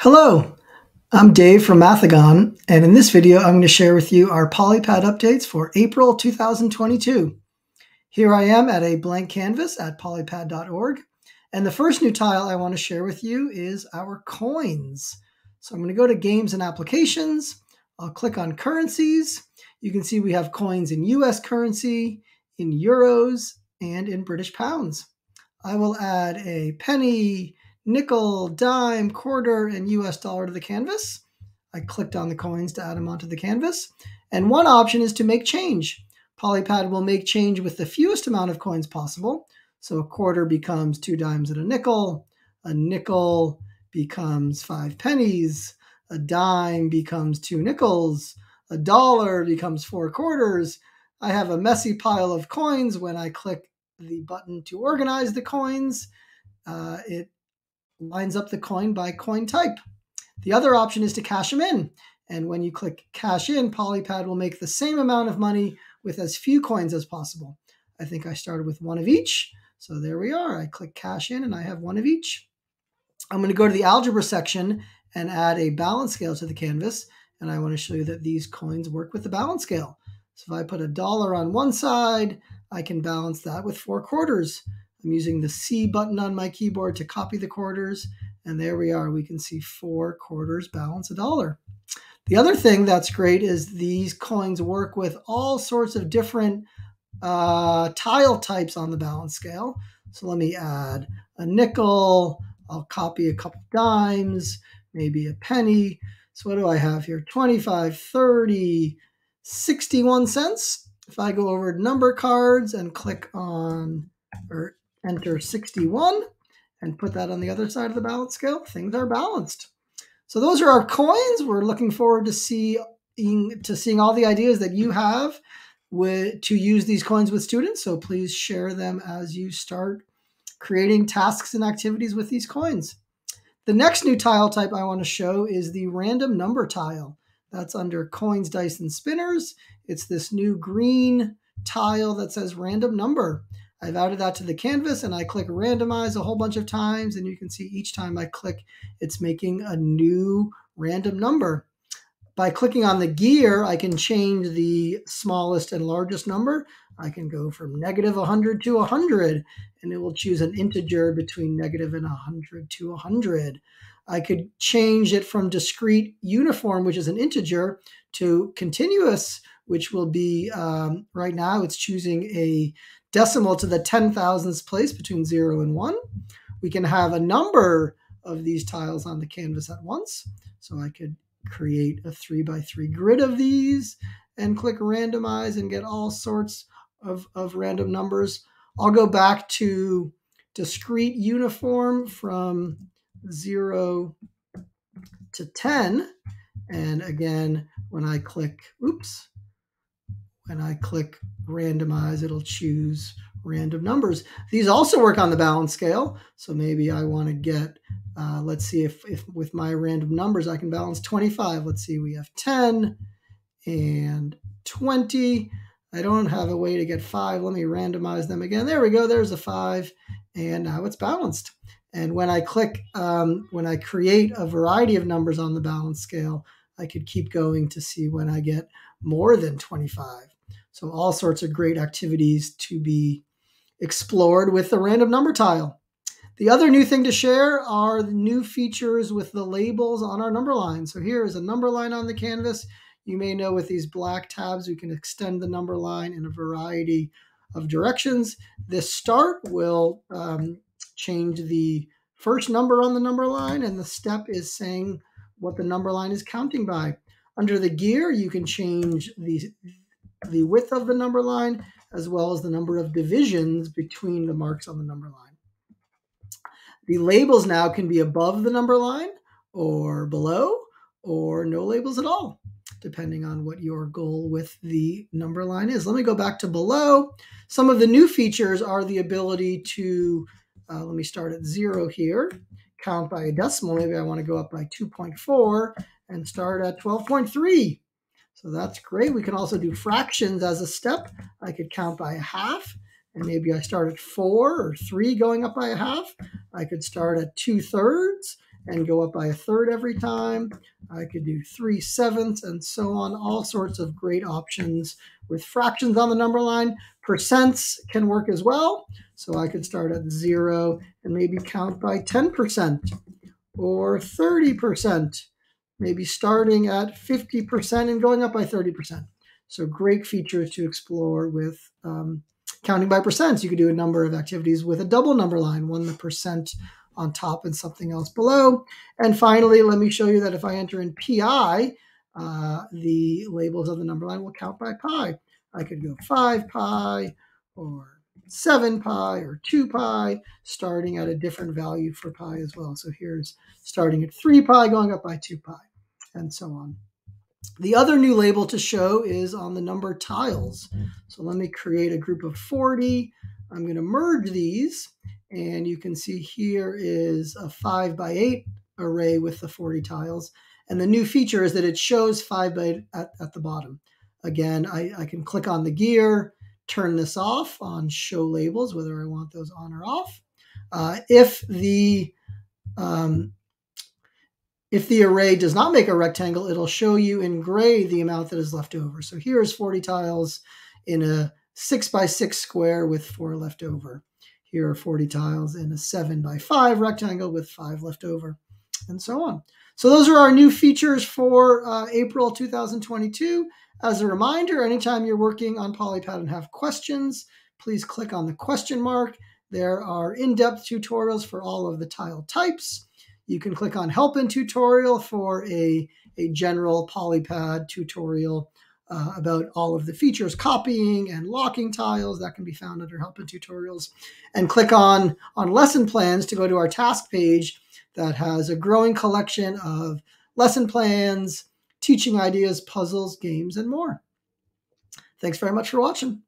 Hello, I'm Dave from Mathigon, and in this video I'm going to share with you our Polypad updates for April 2022. Here I am at a blank canvas at polypad.org, and the first new tile I want to share with you is our coins. So I'm going to go to Games and Applications, I'll click on Currencies. You can see we have coins in US currency, in euros, and in British pounds. I will add a penny, nickel, dime, quarter, and US dollar to the canvas. I clicked on the coins to add them onto the canvas. And one option is to make change. Polypad will make change with the fewest amount of coins possible. So a quarter becomes two dimes and a nickel. A nickel becomes five pennies. A dime becomes two nickels. A dollar becomes four quarters. I have a messy pile of coins. When I click the button to organize the coins, uh, it lines up the coin by coin type. The other option is to cash them in. And when you click cash in, Polypad will make the same amount of money with as few coins as possible. I think I started with one of each. So there we are. I click cash in and I have one of each. I'm going to go to the algebra section and add a balance scale to the canvas. And I want to show you that these coins work with the balance scale. So if I put a dollar on one side, I can balance that with four quarters. I'm using the C button on my keyboard to copy the quarters. And there we are. We can see four quarters balance a dollar. The other thing that's great is these coins work with all sorts of different uh, tile types on the balance scale. So let me add a nickel. I'll copy a couple dimes, maybe a penny. So what do I have here? 25, 30, 61 cents. If I go over number cards and click on or enter 61 and put that on the other side of the balance scale, things are balanced. So those are our coins. We're looking forward to seeing to seeing all the ideas that you have with, to use these coins with students. So please share them as you start creating tasks and activities with these coins. The next new tile type I want to show is the random number tile. That's under coins, dice, and spinners. It's this new green tile that says random number. I've added that to the canvas and I click randomize a whole bunch of times and you can see each time I click it's making a new random number. By clicking on the gear, I can change the smallest and largest number. I can go from negative 100 to 100 and it will choose an integer between negative and 100 to 100. I could change it from discrete uniform, which is an integer, to continuous, which will be um, right now it's choosing a decimal to the 10 thousandths place between 0 and 1. We can have a number of these tiles on the canvas at once. So I could create a 3 by 3 grid of these and click randomize and get all sorts of, of random numbers. I'll go back to discrete uniform from 0 to 10. And again, when I click, oops, when I click randomize, it'll choose random numbers. These also work on the balance scale. So maybe I want to get, uh, let's see if, if with my random numbers I can balance 25. Let's see, we have 10 and 20. I don't have a way to get five. Let me randomize them again. There we go. There's a five. And now it's balanced. And when I click, um, when I create a variety of numbers on the balance scale, I could keep going to see when I get more than 25. So all sorts of great activities to be explored with the random number tile. The other new thing to share are the new features with the labels on our number line. So here is a number line on the canvas. You may know with these black tabs, we can extend the number line in a variety of directions. This start will um, change the first number on the number line, and the step is saying what the number line is counting by. Under the gear, you can change the the width of the number line as well as the number of divisions between the marks on the number line. The labels now can be above the number line or below or no labels at all, depending on what your goal with the number line is. Let me go back to below. Some of the new features are the ability to, uh, let me start at zero here, count by a decimal. Maybe I want to go up by 2.4 and start at 12.3 so that's great. We can also do fractions as a step. I could count by a half, and maybe I start at four or three going up by a half. I could start at two thirds, and go up by a third every time. I could do 3 sevenths and so on, all sorts of great options with fractions on the number line. Percents can work as well. So I could start at 0 and maybe count by 10% or 30%, maybe starting at 50% and going up by 30%. So great features to explore with um, counting by percents. You could do a number of activities with a double number line, one the percent on top and something else below. And finally, let me show you that if I enter in pi, uh, the labels of the number line will count by pi. I could go 5 pi or 7 pi or 2 pi, starting at a different value for pi as well. So here's starting at 3 pi, going up by 2 pi, and so on. The other new label to show is on the number tiles. So let me create a group of 40. I'm going to merge these, and you can see here is a 5 by 8 array with the 40 tiles. And the new feature is that it shows 5 by 8 at, at the bottom. Again, I, I can click on the gear, turn this off on show labels, whether I want those on or off. Uh, if the um, if the array does not make a rectangle, it'll show you in gray the amount that is left over. So here is 40 tiles in a 6 by 6 square with 4 left over. Here are 40 tiles in a 7 by 5 rectangle with 5 left over, and so on. So those are our new features for uh, April 2022. As a reminder, anytime you're working on PolyPad and have questions, please click on the question mark. There are in-depth tutorials for all of the tile types. You can click on Help in Tutorial for a, a general PolyPad tutorial uh, about all of the features, copying and locking tiles that can be found under Help and Tutorials. And click on, on Lesson Plans to go to our task page that has a growing collection of lesson plans, teaching ideas, puzzles, games, and more. Thanks very much for watching.